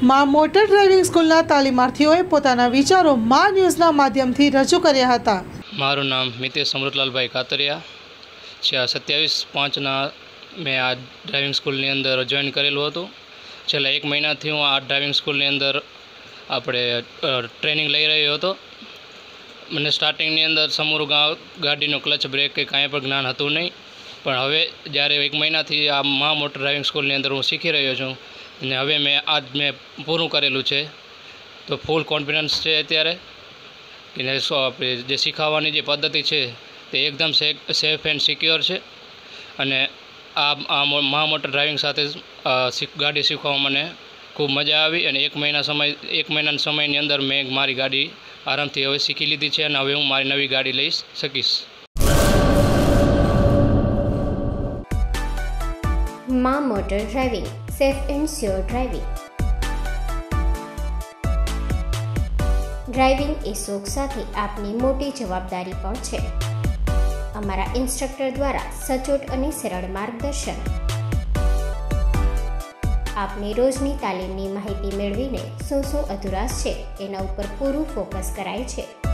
માં motor driving સ્કૂલના તાલીમાર્થીઓએ પોતાના વિચારો મા ન્યૂઝના માધ્યમથી રજૂ કર્યા હતા. મારું નામ મિતેશ અમૃતલાલભાઈ કાતરિયા છે. સત્યાવીસ પાંચના મેં આ ડ્રાઇવિંગ સ્કૂલની અંદર જોઈન કરેલું હતું. છેલ્લા એક મહિનાથી હું આ ડ્રાઇવિંગ સ્કૂલની અંદર આપણે ટ્રેનિંગ લઈ રહ્યો હતો. મને સ્ટાર્ટિંગની અંદર સમૂરું ગાડીનો ક્લચ બ્રેક કે કાંઈ પણ જ્ઞાન હતું નહીં. પણ હવે જ્યારે એક મહિનાથી આ મા મોટર ડ્રાઇવિંગ સ્કૂલની અંદર હું શીખી રહ્યો છું અને હવે મેં આજ મેં પૂરું કરેલું છે. તો ફૂલ કોન્ફિડન્સ છે અત્યારે. કે આપણે જે શીખવવાની જે પદ્ધતિ છે, તે એકદમ સેફ એન્ડ સિક્યોર છે. અને આ આ મહા મોટર ડ્રાઇવિંગ સાથે ગાડી શીખવામાં મને ખૂબ મજા આવી અને એક મહિના સમય, એક મહિનાના સમયની અંદર મેં મારી ગાડી આરામથી હવે શીખી લીધી છે અને હવે હું મારી નવી ગાડી લઈ શકીશ. મા motor driving safe and sure driving driving એ શોખ સાથે આપની મોટી જવાબદારી પણ છે. અમારા ઇન્સ્ટ્રક્ટર દ્વારા સચોટ અને સરળ માર્ગદર્શન. આપની રોજની તાલીમની માહિતી મેળવીને શું શું અધુરાશ છે, એના ઉપર પૂરું ફોકસ કરાય છે.